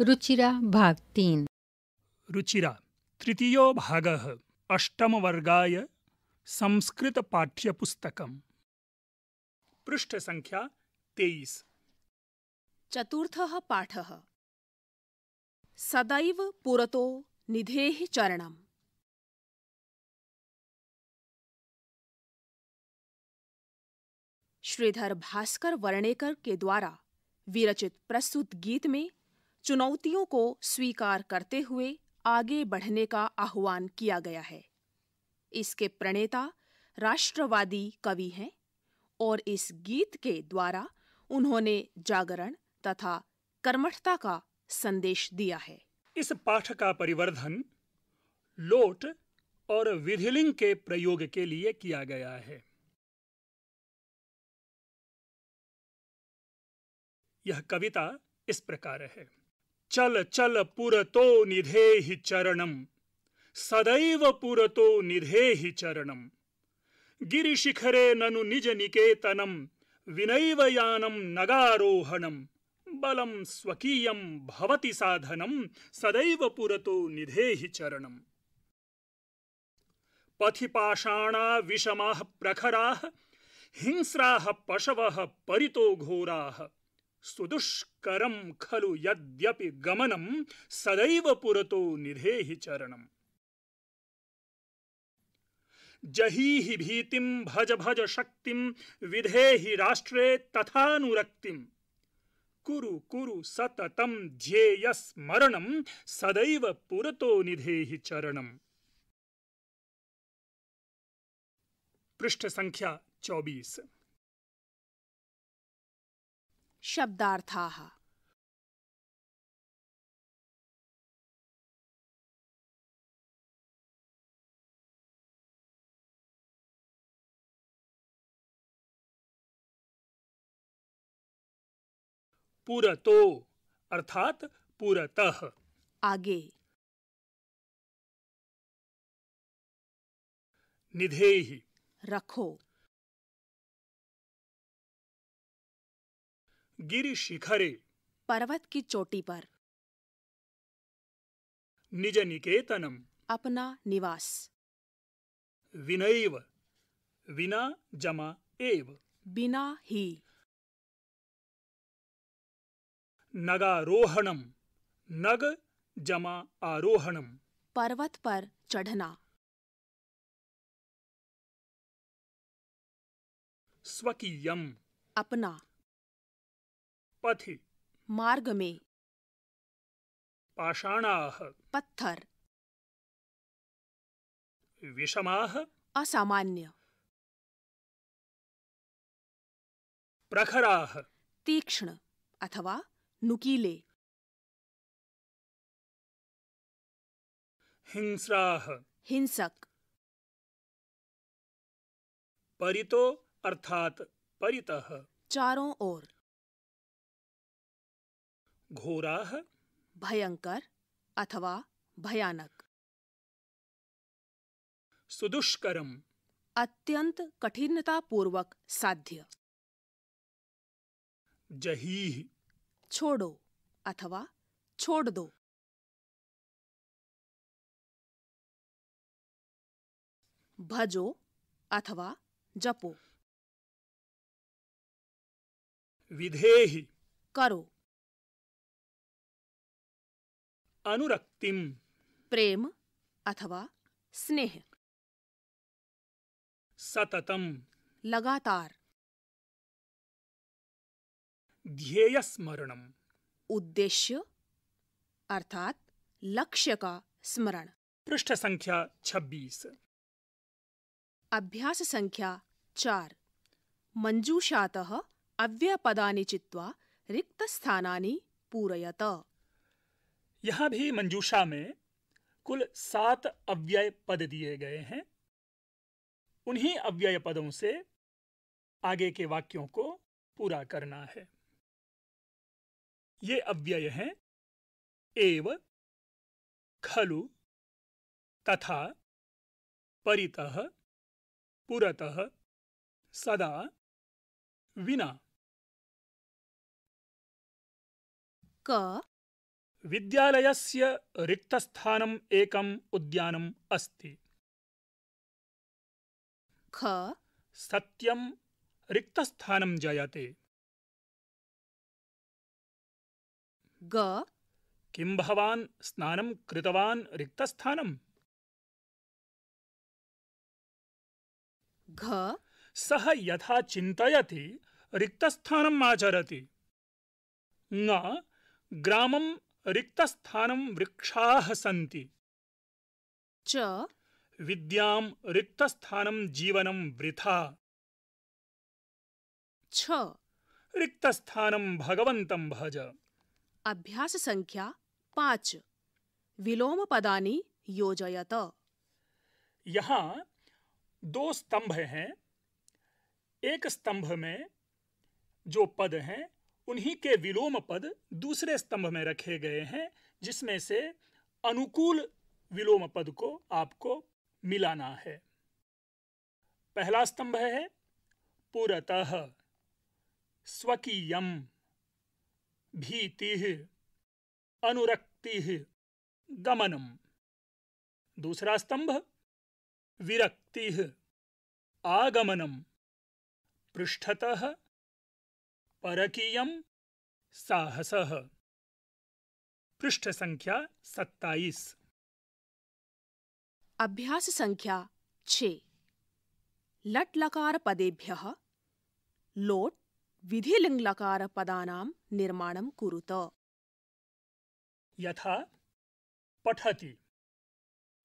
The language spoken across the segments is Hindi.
रुचिरा भाग तीन। रुचिरा तृतीयो भागः अष्टमवर्गाय संस्कृतपाठ्यपुस्तकम् पृष्ठसङ्ख्या तेईस। चतुर्थः पाठः। सदैव पुरतो निधेः चरणम्। श्रीधर भास्कर वर्णेकर के द्वारा विरचित प्रस्तुत गीत में चुनौतियों को स्वीकार करते हुए आगे बढ़ने का आह्वान किया गया है। इसके प्रणेता राष्ट्रवादी कवि हैं और इस गीत के द्वारा उन्होंने जागरण तथा कर्मठता का संदेश दिया है। इस पाठ का परिवर्धन लोट और विधिलिंग के प्रयोग के लिए किया गया है। यह कविता इस प्रकार है। चल चल पुरतो निधेहि चरणम। सदैव पुरतो निधेहि चरणम। गिरिशिखरे ननु निज निकेतनम। विनैव यानम नगारोहणम। बलं स्वकीयं भवति साधनं सदैव पुरतो निधेहि चरणम्। पथि पाषाणा विषमाः प्रखराः। हिंस्राः पशवः परितो घोराः। सुदुष्करं खलु यद्यपि गमनं सदैव पुरतो निधेहि चरणम्। जहीहि भीतिं भज भज शक्तिं विधेहि राष्ट्रे तथानुरक्तिम् कुरु कुरु सततं ध्येयस्मरणं सदैव पुरतो निधेहि चरणम्। पृष्ठ संख्या चौबीस। शब्दार्थाः। पुरतो अर्थात पुरतः। आगे। निधेहि। रखो। गिरि शिखरे। पर्वत की चोटी पर। निज निकेतनम। अपना निवास। विनैव। विना जमा एव। बिना ही। नगारोहणम। नग जमा आरोहणम। पर्वत पर चढ़ना। स्वकीयम। अपना। पथि। मार्ग में पाषाणाः। पत्थर। विषमाः। असामान्य। प्रखराः। तीक्ष्ण। अथवा नुकीले। हिंस्राः। हिंसक। परितो अर्थात परितः। चारों ओर। घोराः? भयंकर अथवा भयानक। सुदुष्करम। अत्यंत कठिनतापूर्वक साध्य। जहीहि छोड़ो अथवा छोड़ दो। भजो अथवा जपो। विधेहि। करो अनुरक्तिम। प्रेम अथवा स्नेह। सततम। लगातार। ध्येयस्मरणम। उद्देश्य अर्थात लक्ष्य का स्मरण। पृष्ठ संख्या 26 अभ्यास संख्या चार। मंजूषातः अव्ययपदानि चित्वा रिक्तस्थानानि पूरयत। यहाँ भी मंजूषा में कुल सात अव्यय पद दिए गए हैं। उन्हीं अव्यय पदों से आगे के वाक्यों को पूरा करना है। ये अव्यय हैं, एव, खलु, तथा, परितः, पुरतः, सदा, विना। क विद्यालयस्य रिक्तस्थानम् एकम् उद्यानम् अस्ति। ख। सत्यं रिक्तस्थानं जायते। ग। किं भवान् स्नानं कृतवान् रिक्तस्थानम्? घ। सः यथा चिन्तयति रिक्तस्थानम् आचरति। ङ ग्रामं रिक्तस्थानं वृक्षाः सन्ति। च। विद्यां रिक्तस्थानं जीवनं वृथा। छ। रिक्तस्थानं भगवन्तं भज। अभ्यास संख्या पाँच। विलोम पदानि योजयत। यहाँ दो स्तंभ हैं। एक स्तंभ में जो पद हैं उन्हीं के विलोम पद दूसरे स्तंभ में रखे गए हैं, जिसमें से अनुकूल विलोम पद को आपको मिलाना है। पहला स्तंभ है पुरतः, स्वकीयम, भीति, अनुरक्ति, गमनम। दूसरा स्तंभ, विरक्ति, आगमनम। पृष्ठतः परकीयम। साहसः। पृष्ठ संख्या सत्ताईस। अभ्यास संख्या छ। लट लकार पदेभ्यः लोट विधिलिङ् लकार पदानां निर्माणं कुरुत। यथा पठति।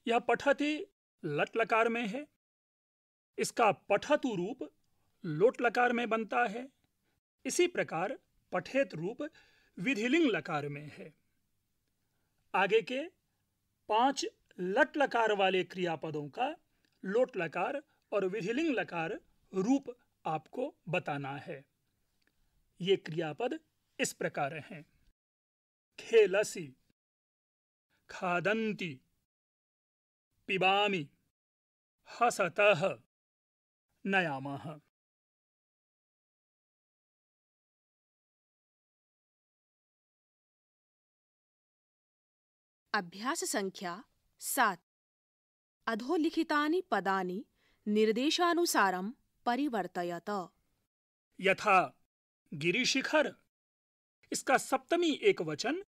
यह पठति लट लकार में है। इसका पठतु रूप लोट लकार में बनता है। इसी प्रकार पठेत रूप विधिलिंग लकार में है। आगे के पाँच लट लकार वाले क्रियापदों का लोट लकार और विधिलिंग लकार रूप आपको बताना है। ये क्रियापद इस प्रकार हैं। खेलसी खादन्ति पिबामि हसतः नयामः अभ्यास संख्या सात। अधोलिखितानि पदानि निर्देशानुसारं परिवर्तयत। यथा, गिरिशिखर। इसका सप्तमी एक वचन,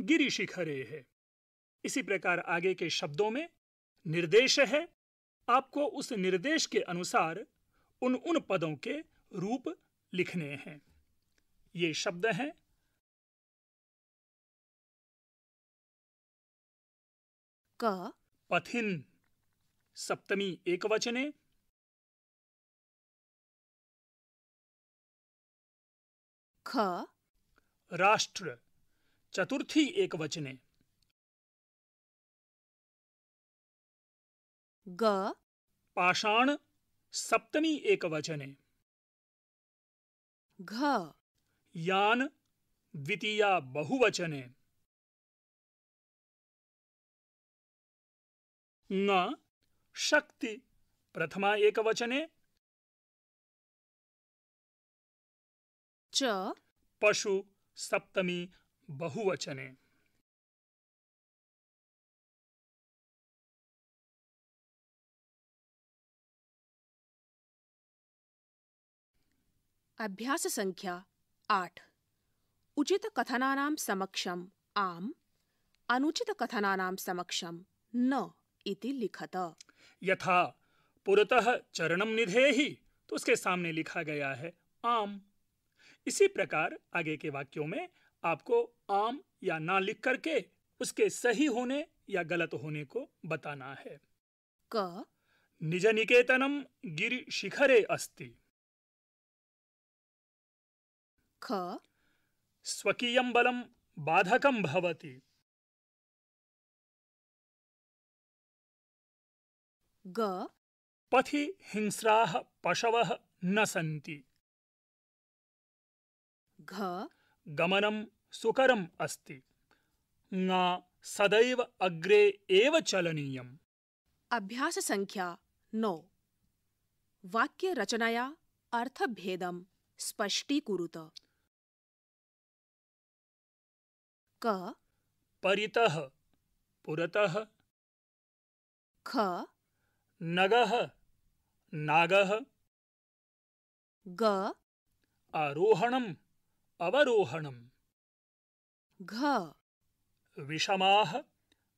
गिरिशिखरे। है इसी प्रकार आगे के शब्दों में, निर्देश है, आपको उस निर्देश के अनुसार उन उन पदों के रूप लिखने हैं। ये शब्द हैं क पथिन सप्तमी एक वचने ख राष्ट्र चतुर्थी एक वचने ग पाषाण सप्तमी एक वचने घ यान द्वितीया बहुवचने। ङ शक्ति। प्रथमा एक वचने च पशु सप्तमी बहुवचने। अभ्यास संख्या आठ। उचित कथनानां समक्षम् आम्। अनुचित कथनानां समक्षं न। इति लिखत। यथा पुरतः चरणम निधेहि तो उसके सामने लिखा गया है आम। इसी प्रकार आगे के वाक्यों में आपको आम या ना लिख करके उसके सही होने या गलत होने को बताना है। क। निज निकेतनम गिरि शिखरे अस्ति। ख। स्वकीयं बलं बाधकं भवति। ग पथि हिंस्राः पशवः न सन्ति। घ गमनं सुकरम् अस्ति। ङा सदैव अग्रे एव चलनीयम्। अभ्यास संख्या नौ। वाक्य रचनया अर्थभेदं स्पष्टीकुरुत। क परितः पुरतः। ख नगः नागः। ग। आरोहणम् अवरोहणम्। घ। विषमाः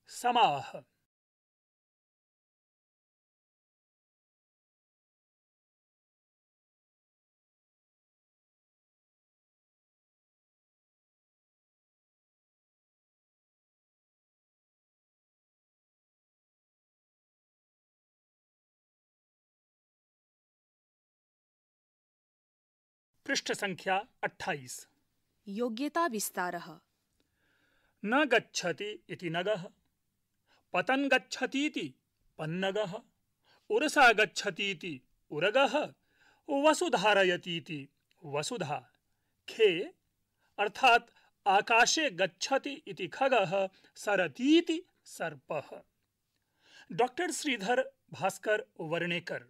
समाः। पृष्ठ संख्या 28 योग्यता विस्तारः। न गच्छति इति नगः पतन् गच्छतीति पन्नगः उरसा गच्छतीति उरगः वसुधारयतीति वसुधा। खे अर्थात आकाशे गच्छति इति खगः सरतीति सर्पः। डॉक्टर श्रीधर भास्कर वर्णेकर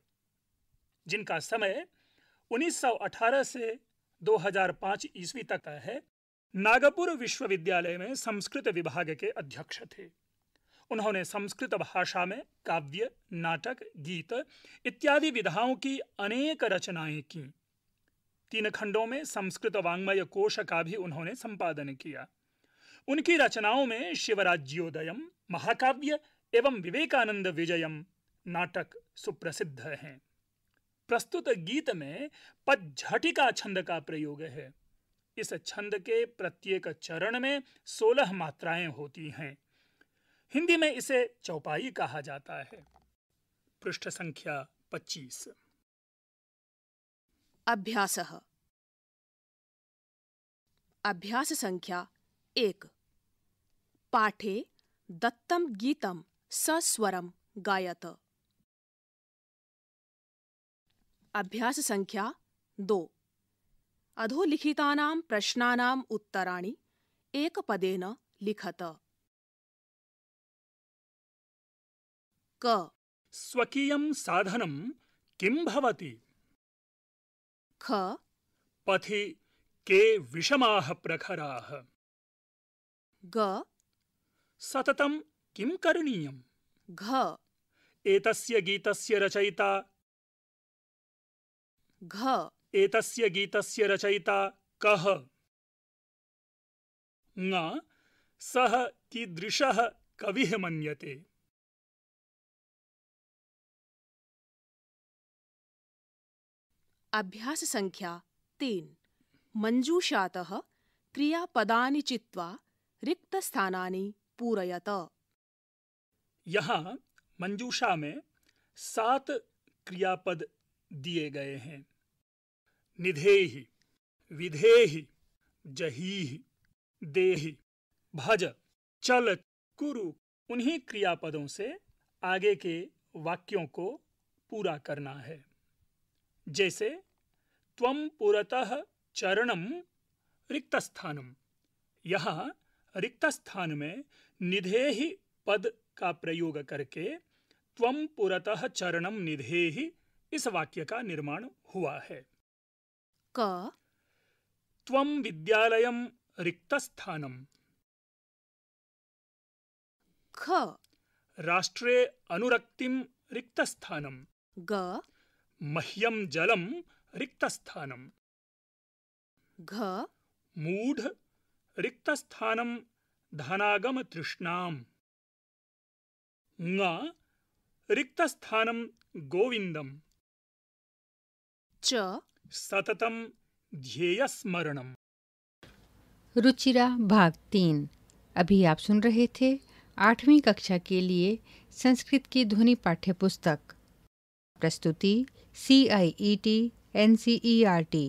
जिनका समय 1918 से 2005 ईस्वी तक का है, नागपुर विश्वविद्यालय में संस्कृत विभाग के अध्यक्ष थे। उन्होंने संस्कृत भाषा में काव्य, नाटक, गीत इत्यादि विधाओं की अनेक रचनाएँ की। तीन खंडों में संस्कृत वाङ्मय कोश का भी उन्होंने संपादन किया। उनकी रचनाओं में शिवराज्योदयम, महाकाव्य एवं विवेकानंद विजयम नाटक सुप्रसिद्ध हैं। प्रस्तुत गीत में पज्झटिका छंद का प्रयोग है। इस छंद के प्रत्येक चरण में सोलह मात्राएँ होती हैं। हिंदी में इसे चौपाई कहा जाता है। पृष्ठ संख्या पच्चीस। अभ्यास। अभ्यास संख्या एक। पाठे दत्तं गीतं सस्वरं गायत। अभ्यास संख्या दो। अधोलिखितानां प्रश्नानाम् उत्तराणि एकपदेन लिखत। क। स्वकीयं साधनं किं भवति? ख। पथि के विषमाः प्रखराः? ग। सततं किं करणीयम्? घ। एतस्य गीतस्य रचयिता घ। एतस्य गीतस्य रचयिता कः? ङ। सः कीदृशः कविः मन्यते? अभ्यास संख्या तीन। मञ्जूषातः क्रियापदानि चित्वा रिक्तस्थानानि पूरयत। यहाँ मंजूषा में सात क्रियापद दिए गए हैं। निधेहि, विधेहि, जहीहि, देहि, भज, चल, कुरु, उन्हीं क्रियापदों से आगे के वाक्यों को पूरा करना है। जैसे त्वम पुरतः चरणम रिक्तस्थानम। यहाँ रिक्तस्थान में निधेहि पद का प्रयोग करके त्वम पुरतः चरणम निधेहि इस वाक्य का निर्माण हुआ है। क? त्वम विद्यालयम रिक्तस्थानम। ख। राष्ट्रे अनुरक्तिम रिक्तस्थानम। ग। मह्यम जलम रिक्तस्थानम। घ। मूढ़ रिक्तस्थानम धनागम तृष्णाम ङ रिक्तस्थानम गोविंदम च। सततम ध्येयस्मरणम। रुचिरा, भाग तीन। अभी आप सुन रहे थे आठवीं कक्षा के लिए संस्कृत की ध्वनि पाठ्य पुस्तक प्रस्तुति C I E T N C E R T